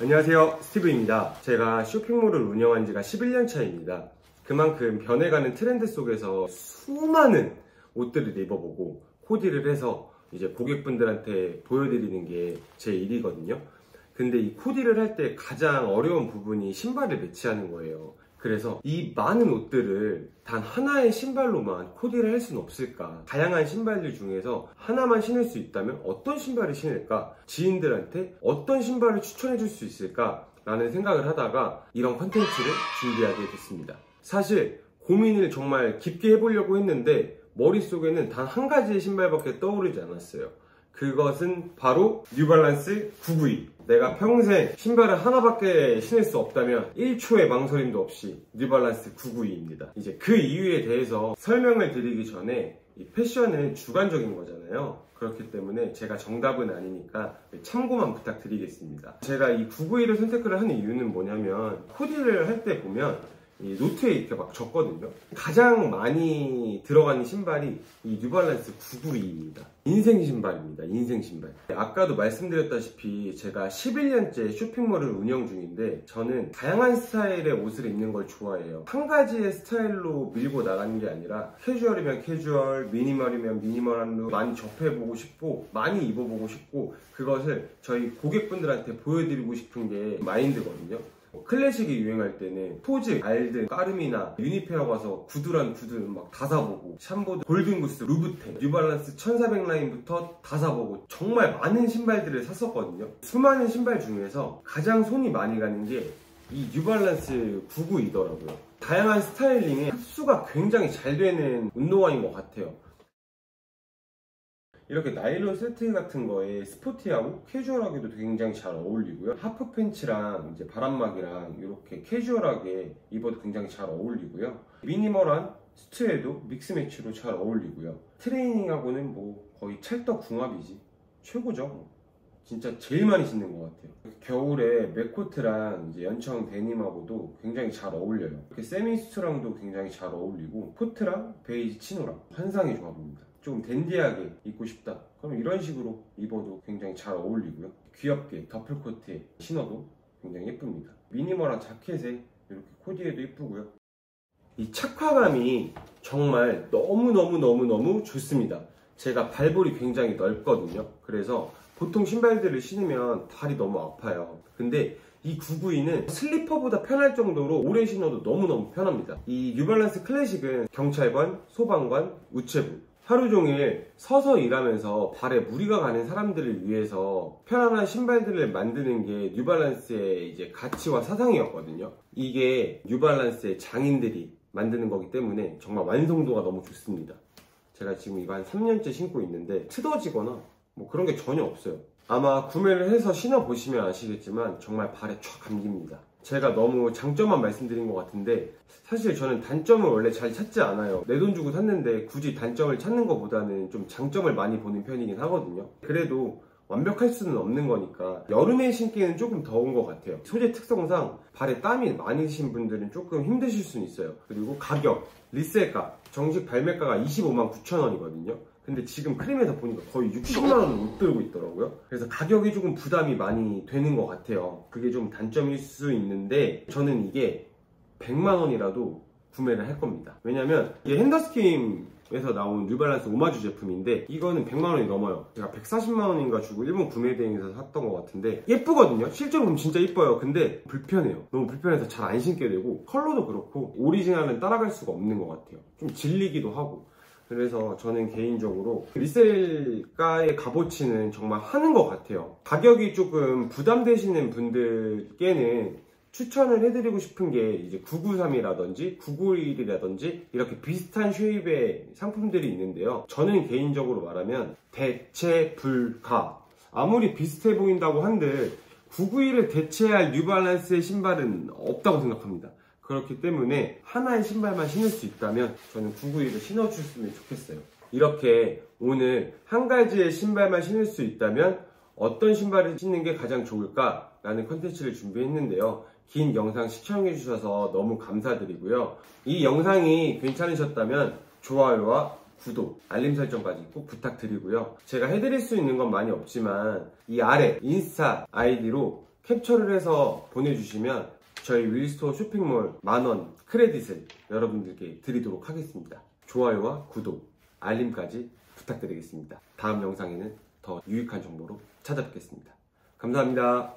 안녕하세요. 스티브입니다. 제가 쇼핑몰을 운영한 지가 11년 차입니다. 그만큼 변해가는 트렌드 속에서 수많은 옷들을 입어보고 코디를 해서 이제 고객분들한테 보여드리는 게 제 일이거든요 근데 이 코디를 할 때 가장 어려운 부분이 신발을 매치하는 거예요 그래서 이 많은 옷들을 단 하나의 신발로만 코디를 할 수는 없을까? 다양한 신발들 중에서 하나만 신을 수 있다면 어떤 신발을 신을까? 지인들한테 어떤 신발을 추천해 줄 수 있을까? 라는 생각을 하다가 이런 컨텐츠를 준비하게 됐습니다. 사실 고민을 정말 깊게 해보려고 했는데 머릿속에는 단 한 가지의 신발밖에 떠오르지 않았어요. 그것은 바로 뉴발란스 992. 내가 평생 신발을 하나밖에 신을 수 없다면 1초의 망설임도 없이 뉴발란스 992입니다. 이제 그 이유에 대해서 설명을 드리기 전에 이 패션은 주관적인 거잖아요. 그렇기 때문에 제가 정답은 아니니까 참고만 부탁드리겠습니다. 제가 이 992를 선택을 하는 이유는 뭐냐면 코디를 할 때 보면 이 노트에 이렇게 막 적거든요. 가장 많이 들어가는 신발이 이 뉴발란스 992입니다. 인생 신발입니다. 인생 신발. 아까도 말씀드렸다시피 제가 11년째 쇼핑몰을 운영 중인데 저는 다양한 스타일의 옷을 입는 걸 좋아해요. 한 가지의 스타일로 밀고 나가는 게 아니라 캐주얼이면 캐주얼, 미니멀이면 미니멀한 룩 많이 접해보고 싶고 많이 입어보고 싶고 그것을 저희 고객분들한테 보여드리고 싶은 게 마인드거든요. 뭐 클래식이 유행할 때는 포즈, 알든, 까르미나 유니페어 가서 구두란 구두 막 다 사보고 샴보드, 골든구스, 루부탱, 뉴발란스 1400 라인부터 다 사보고 정말 많은 신발들을 샀었거든요. 수많은 신발 중에서 가장 손이 많이 가는 게 이 뉴발란스 99이더라고요. 다양한 스타일링에 흡수가 굉장히 잘 되는 운동화인 것 같아요 이렇게 나일론 세트 같은 거에 스포티하고 캐주얼하게도 굉장히 잘 어울리고요. 하프 팬츠랑 이제 바람막이랑 이렇게 캐주얼하게 입어도 굉장히 잘 어울리고요. 미니멀한 수트에도 믹스 매치로 잘 어울리고요. 트레이닝하고는 뭐 거의 찰떡궁합이지. 최고죠. 진짜 제일 많이 신는 것 같아요. 겨울에 맥코트랑 이제 연청 데님하고도 굉장히 잘 어울려요. 이렇게 세미수트랑도 굉장히 잘 어울리고 코트랑 베이지 치노랑 환상의 조합입니다. 좀 댄디하게 입고 싶다. 그럼 이런 식으로 입어도 굉장히 잘 어울리고요. 귀엽게 더플 코트에 신어도 굉장히 예쁩니다. 미니멀한 자켓에 이렇게 코디에도 예쁘고요. 이 착화감이 정말 너무너무너무너무 좋습니다. 제가 발볼이 굉장히 넓거든요. 그래서 보통 신발들을 신으면 발이 너무 아파요. 근데 이 992는 슬리퍼보다 편할 정도로 오래 신어도 너무너무 편합니다. 이 뉴발란스 클래식은 경찰관, 소방관, 우체부 하루 종일 서서 일하면서 발에 무리가 가는 사람들을 위해서 편안한 신발들을 만드는 게 뉴발란스의 이제 가치와 사상이었거든요. 이게 뉴발란스의 장인들이 만드는 거기 때문에 정말 완성도가 너무 좋습니다. 제가 지금 이거 한 3년째 신고 있는데 트어지거나 뭐 그런 게 전혀 없어요. 아마 구매를 해서 신어보시면 아시겠지만 정말 발에 쫙 감깁니다. 제가 너무 장점만 말씀드린 것 같은데 사실 저는 단점을 원래 잘 찾지 않아요 내 돈 주고 샀는데 굳이 단점을 찾는 것보다는 좀 장점을 많이 보는 편이긴 하거든요 그래도 완벽할 수는 없는 거니까 여름에 신기는 조금 더운 것 같아요. 소재 특성상 발에 땀이 많으신 분들은 조금 힘드실 수는 있어요. 그리고 가격 리셀가 정식 발매가가 25만 9천 원이거든요. 근데 지금 크림에서 보니까 거의 60만원을 못 들고 있더라고요. 그래서 가격이 조금 부담이 많이 되는 것 같아요. 그게 좀 단점일 수 있는데 저는 이게 100만원이라도 구매를 할 겁니다. 왜냐면 이게 핸더스킴 에서 나온 뉴발란스 오마주 제품인데 이거는 100만원이 넘어요. 제가 140만원인가 주고 일본 구매 대행에서 샀던 것 같은데 예쁘거든요. 실제로 보면 진짜 예뻐요. 근데 불편해요. 너무 불편해서 잘 안 신게 되고 컬러도 그렇고 오리지널은 따라갈 수가 없는 것 같아요. 좀 질리기도 하고. 그래서 저는 개인적으로 리셀가의 값어치는 정말 하는 것 같아요. 가격이 조금 부담되시는 분들께는 추천을 해드리고 싶은 게 이제 993이라든지 991이라든지 이렇게 비슷한 쉐입의 상품들이 있는데요 저는 개인적으로 말하면 대체 불가 아무리 비슷해 보인다고 한들 991을 대체할 뉴발란스의 신발은 없다고 생각합니다 그렇기 때문에 하나의 신발만 신을 수 있다면 저는 991을 신어주셨으면 좋겠어요. 이렇게 오늘 한 가지의 신발만 신을 수 있다면 어떤 신발을 신는 게 가장 좋을까 라는 컨텐츠를 준비했는데요. 긴 영상 시청해 주셔서 너무 감사드리고요. 이 영상이 괜찮으셨다면 좋아요와 구독, 알림 설정까지 꼭 부탁드리고요. 제가 해드릴 수 있는 건 많이 없지만 이 아래 인스타 아이디로 캡처를 해서 보내주시면 저희 윌스토어 쇼핑몰 만원 크레딧을 여러분들께 드리도록 하겠습니다. 좋아요와 구독, 알림까지 부탁드리겠습니다. 다음 영상에는 더 유익한 정보로 찾아뵙겠습니다. 감사합니다.